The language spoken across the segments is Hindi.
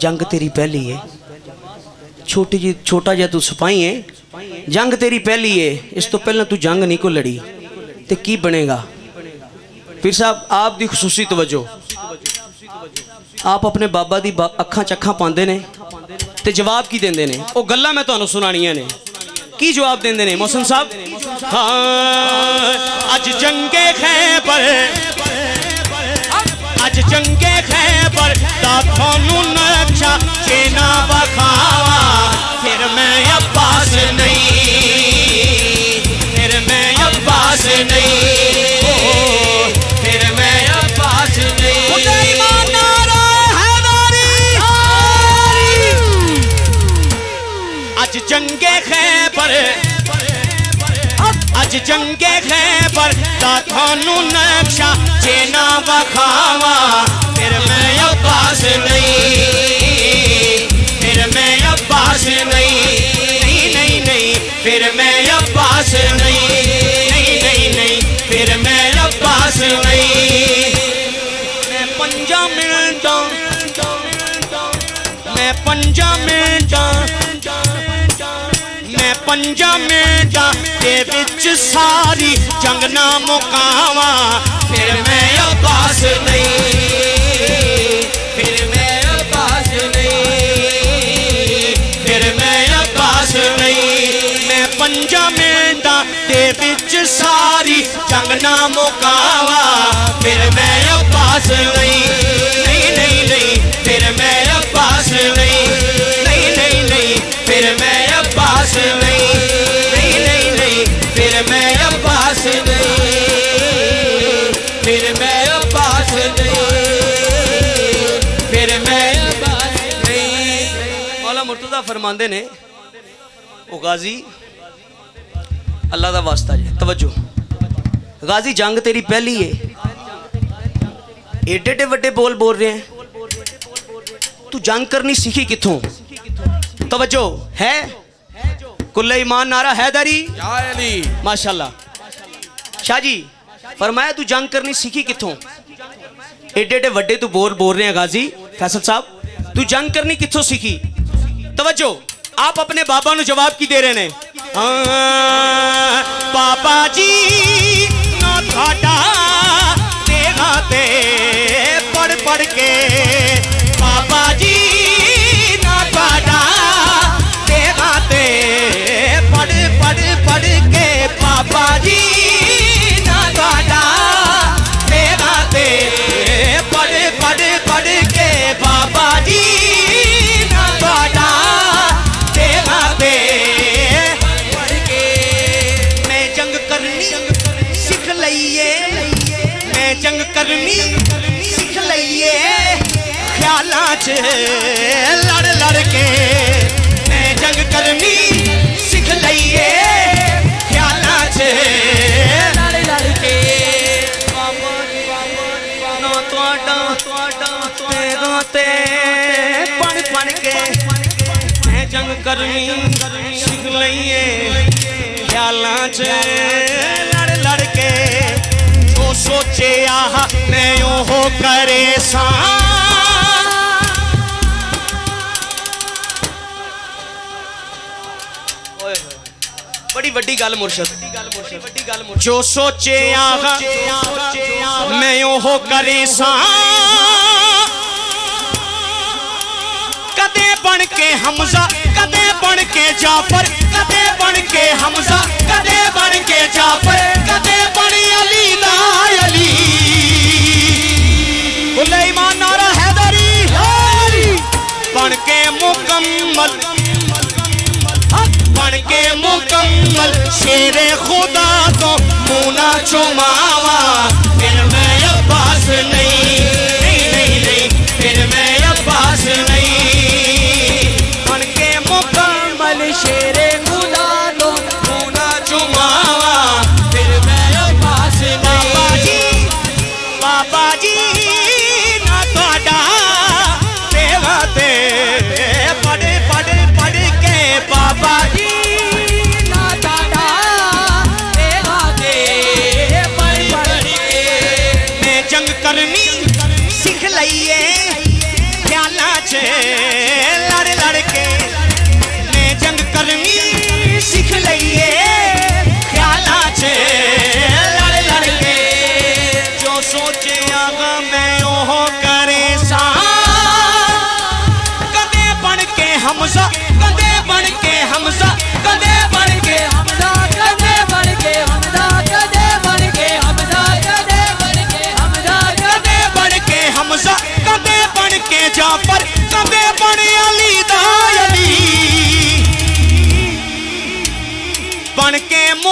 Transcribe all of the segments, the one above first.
जंग तेरी पहली है। छोटी जी छोटा जहा तू सिपाही है जंग तेरी पहली है इस तो पहले तू जंग नहीं को लड़ी तो की बनेगा? फिर साहब आप दी खसूसी तवज्जो। आप अपने बाबा दी बा, अखा चखा पाते ने तो जवाब की देंगे ने? वो गल् मैं तुम्हें सुनानिया ने। की जवाब देंगे ने मौसम साहब? हाँ अज जंगे खैबर अज जंगे खैबर पर ਤਾਂ ਤੁਹਾਨੂੰ ਨਕਸ਼ਾ ਚੇਨਾ ਬਖਾਵਾ ਫਿਰ ਮੈਂ ਅਬਾਸ ਨਹੀਂ ਫਿਰ ਮੈਂ ਅਬਾਸ ਨਹੀਂ जंगे खैबर आज जंगे खैबर दा थानू नक्शा, जेना वखावा फिर मैं अब्बास नहीं, फिर मैं अब्बास नहीं नहीं नहीं नहीं, फिर मैं अब्बास नहीं नहीं नहीं नहीं, फिर मैं अब्बास नहीं। मैं पंजा मिलता, मैं पंजा मिलता, मैं पंजा मिलता ਸਾਰੀ ਜੰਗ ਨਾ ਮੁਕਾਵਾਂ। ਫਿਰ ਮੈਂ ਅਬਾਸ ਨਹੀਂ। ਫਿਰ ਮੈਂ ਅਬਾਸ ਨਹੀਂ। ਫਿਰ ਮੈਂ ਅਬਾਸ ਨਹੀਂ। ਮੈਂ ਪੰਜਾਂ ਮਿੰਟਾਂ ਦੇ ਵਿੱਚ ਸਾਰੀ ਜੰਗ ਨਾ ਮੁਕਾਵਾਂ। ਫਿਰ ਮੈਂ ਅਬਾਸ ਨਹੀਂ। ਨਹੀਂ ਨਹੀਂ ਨਹੀਂ। ਫਿਰ ਮੈਂ ਅਬਾਸ ਨਹੀਂ। ਨਹੀਂ ਨਹੀਂ ਨਹੀਂ। ਫਿਰ ਮੈਂ ਅਬਾਸ ਨਹੀਂ। मुर्तजा फरमाते ने गाजी अल्लाह का वास्ता जी तवज्जो। गाजी जंग तेरी पहली है। एडे एडे वे बोल बोल रहे हैं। तू जंग करनी सीखी कितों तवज्जो है? कुल्ले ईमान नारा हैदारी माशाल्लाह। शाह जी फरमाया तू जंग करनी सीखी कितों एडे एडे वे तू बोल बोल रहे हैं गाजी फैसल साहब। तू जंग करनी कितों सीखी? तवज्जो, आप अपने बाबा नु जवाब की दे रहे ने। पापा बाबा जी ना थाडा देगा ते पढ़ पढ़ के। करनी सीख लइए। ख्याला च लड़ लड़ के। मैं जंग गर्मी सिख लइए। ख्याला च लड़ लड़ के। पढ़ पढ़ के। मैं जंग करनी सिख लइए। ख्याला च सोचेया मैं यो हो करे सा बड़ी वड्डी गल मुर्शद। जो सोचे मैं यो करे सा बन के हमजा कदे बन के जाफ़र कदे बन के Hamza. Se dejó tanto, muchacho mamá.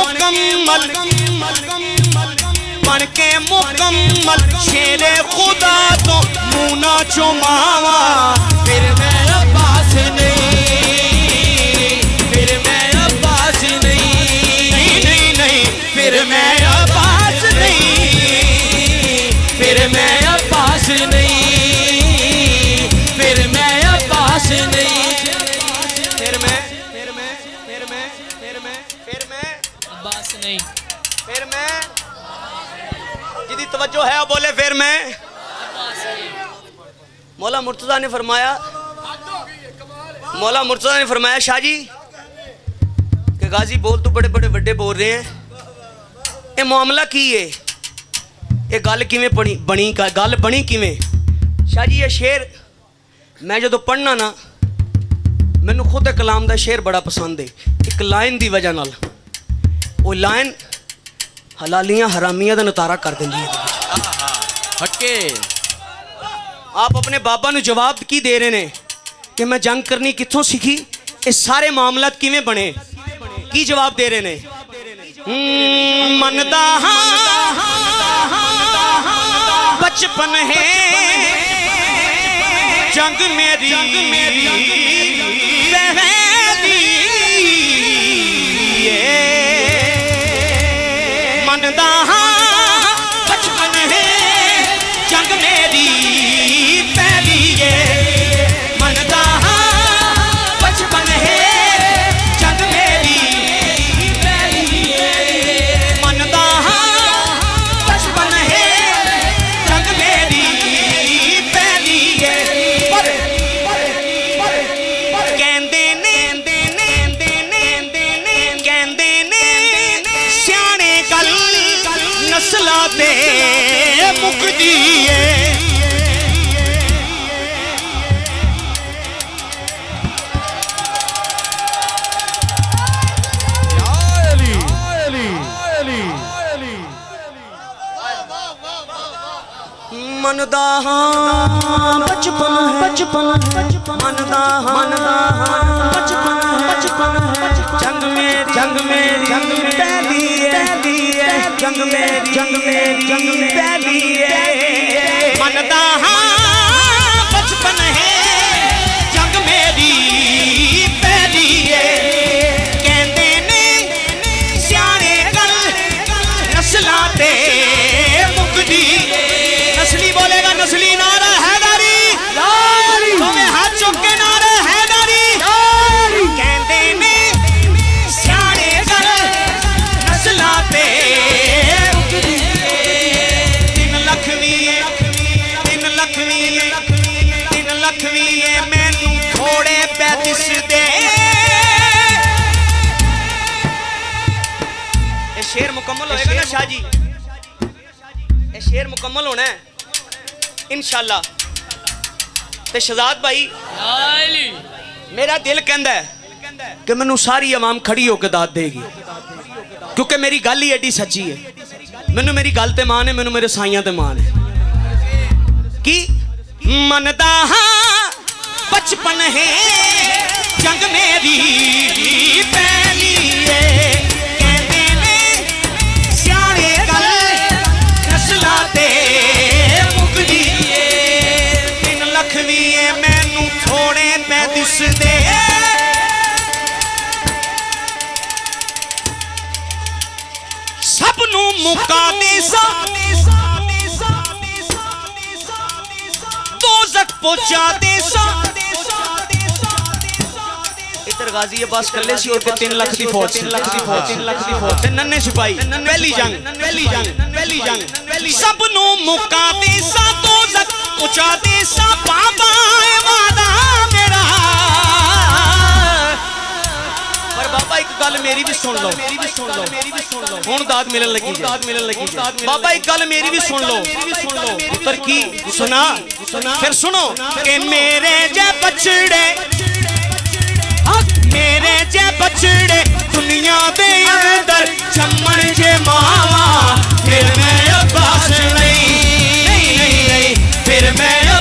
मुकम्मल बन के मुकम्मल शेरे खुदा तो मुना चुमावा फिर मैं अब्बास नहीं फिर मैं जिदी तवज्जो है वो बोले फिर मैं मौला मुर्तजा ने फरमाया मौला मुर्तजा ने फरमाया शाह जी कि गाजी बोल तो बड़े बड़े बड़े बोल रहे हैं ये मामला की है ये गल किवें बनी बनी का गल बनी किवें शाह जी ये शेर मैं ਜਦੋਂ ਪੜ੍ਹਨਾ ਨਾ ਮੈਨੂੰ ਖੁਦ ਇਹ ਕਲਾਮ ਦਾ ਸ਼ੇਰ ਬੜਾ ਪਸੰਦ ਹੈ ਇੱਕ ਲਾਈਨ ਦੀ ਵਜ੍ਹਾ ਨਾਲ ਉਹ ਲਾਈਨ ਹਲਾਲੀਆਂ ਹਰਾਮੀਆਂ ਦਾ ਨਤਾਰਾ ਕਰ ਦਿੰਦੀ ਹੈ। ਹੱਕੇ। ਆਪ ਆਪਣੇ ਬਾਬਾ ਨੂੰ ਜਵਾਬ ਕੀ ਦੇ ਰਹੇ ਨੇ? ਕਿ ਮੈਂ ਜੰਗ ਕਰਨੀ ਕਿੱਥੋਂ ਸਿੱਖੀ? ਇਹ ਸਾਰੇ ਮਾਮਲਾਤ ਕਿਵੇਂ ਬਣੇ? ਕੀ ਜਵਾਬ ਦੇ ਰਹੇ ਨੇ? ਮੰਨਦਾ ਹਾਂ। ਬਚਪਨ ਹੈ। ਜੰਗ ਮੇਰੀ। ਜੰਗ ਮੇਰੀ ਵਹਿ ਮੰਨਦਾ ਹਾਂ। ਬਚਪਨ ਹੈ ਜੰਗ ਮੇਰੀ। लिए मनदा बचपन बचपन मनदा मनदा बचपन बचपन जंग मेरी जंग मेरी जंग मेरी जंग मेरी जंग मेरी जंग मेरी शाह जी ये शेर मुकम्मल होना है। इनशाला ते शहजाद भाई मेरा दिल कहता है कि मैं सारी आवाम खड़ी होकर दाद देगी। क्योंकि मेरी गल ही एडी सच्ची है। मैनू मेरी गलते मान है मैनू मेरे साइया ते मान है। कि मनता हाँ बचपन है जंग मेरी ਪੈ ਦਿਸਦੇ ਸਭ ਨੂੰ ਮੁਕਾ ਦੇ ਸਾ दोजक पहुंचा दे सा इधर गाजी अब्बास कल्ले सी और के 3 लाख दी फौज 3 लाख दी फौज 3 लाख दी फौज ते नन्हे सिपाही पहली जंग पहली जंग पहली जंग सब नु मुका दे सा दोजक पहुंचा दे सा बाबा ਬਾਬਾ ਇੱਕ ਗੱਲ ਮੇਰੀ ਵੀ ਸੁਣ ਲਓ ਮੇਰੀ ਵੀ ਸੁਣ ਲਓ ਮੇਰੀ ਵੀ ਸੁਣ ਲਓ ਹੁਣ ਦਾਤ ਮਿਲਣ ਲੱਗੀ ਹੈ ਦਾਤ ਮਿਲਣ ਲੱਗੀ ਹੈ ਬਾਬਾ ਇੱਕ ਗੱਲ ਮੇਰੀ ਵੀ ਸੁਣ ਲਓ ਮੇਰੀ ਵੀ ਸੁਣ ਲਓ ਪੁੱਤਰ ਕੀ ਸੁਣਾ ਫਿਰ ਸੁਣੋ ਕਿ ਮੇਰੇ ਜੇ ਬਚੜੇ मेरे जे बछड़े दुनिया दे अंदर चमन जे मावा फिर मैं अब्बास नहीं नहीं नहीं फिर मैं